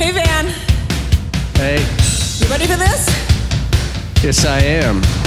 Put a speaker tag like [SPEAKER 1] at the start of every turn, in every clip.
[SPEAKER 1] Hey, Van.
[SPEAKER 2] Hey.
[SPEAKER 1] You ready for this?
[SPEAKER 2] Yes, I am.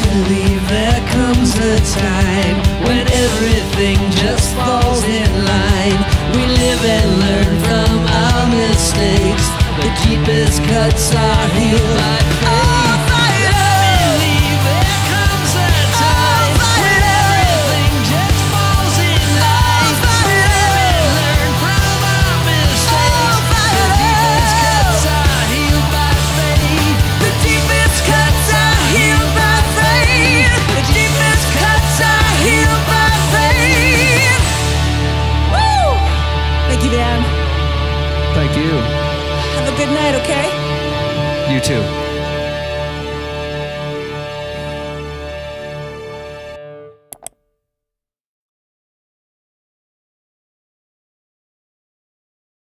[SPEAKER 3] believe there comes a time when everything just falls in line. We live and learn from our mistakes. The deepest cuts are healed by
[SPEAKER 2] you.
[SPEAKER 1] Have a good night, okay?
[SPEAKER 2] You too.